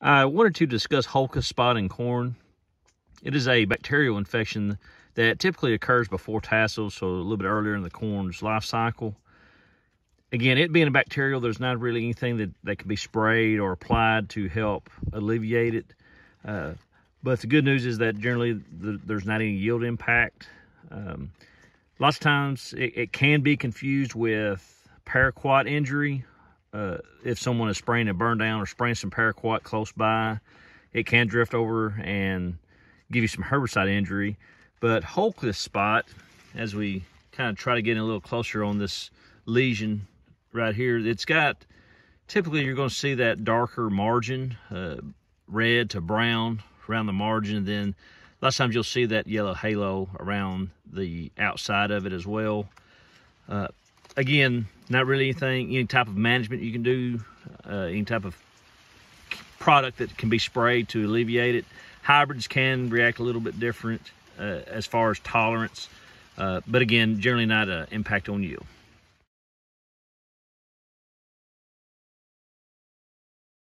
I wanted to discuss Holcus spot in corn. It is a bacterial infection that typically occurs before tassels, so a little bit earlier in the corn's life cycle. Again, it being a bacterial, there's not really anything that, that can be sprayed or applied to help alleviate it. Uh, but the good news is that generally the, there's not any yield impact. Um, lots of times it, it, can be confused with paraquat injury. Uh, if someone is spraying a burn down or spraying some paraquat close by, it can drift over and give you some herbicide injury. But Holcus spot, as we kind of try to get in a little closer on this lesion right here, it's got, typically you're going to see that darker margin, uh, red to brown around the margin. And then a lot of times you'll see that yellow halo around the outside of it as well. Uh, again, not really anything, any type of management you can do, uh, any type of product that can be sprayed to alleviate it. Hybrids can react a little bit different uh, as far as tolerance, uh, but again, generally not an impact on yield.